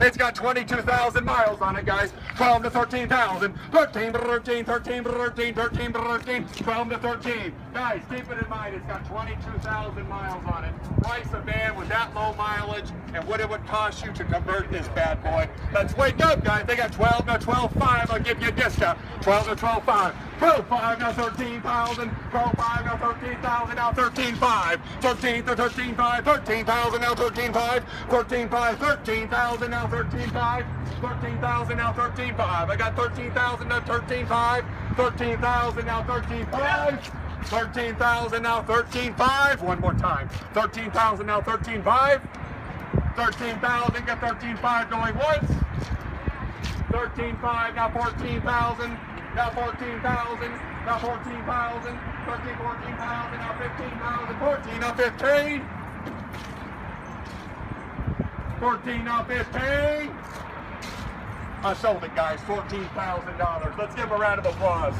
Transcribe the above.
It's got 22,000 miles on it, guys. 12 to 13,000. 13 to 13, 13 to 13, 13 to 13, 12 to 13. Guys, keep it in mind, it's got 22,000 miles on it. Price a van with that low mileage and what it would cost you to convert this bad boy. Let's wake up, guys. They got 12 to 12.5. I'll give you a discount. 12 to 12.5. 12.5 now 13,000. 12.5 now 13,000. Now 13.5. 13 to 13.5. 13,000 now 13.5. 13.5. 13,000 now 13.5. 13,000 now 13.5. I got 13,000 now 13.5. 13,000 now 13.5. 13,000 now 13.5. One more time. 13,000 now 13.5. 13,000, get 13.5 going once. 13.5, now 14,000, now 14,000, now 14,000, 13, 14,000, now 15,000, 14, now 15. 14, now 15. I sold it, guys, $14,000. Let's give him a round of applause.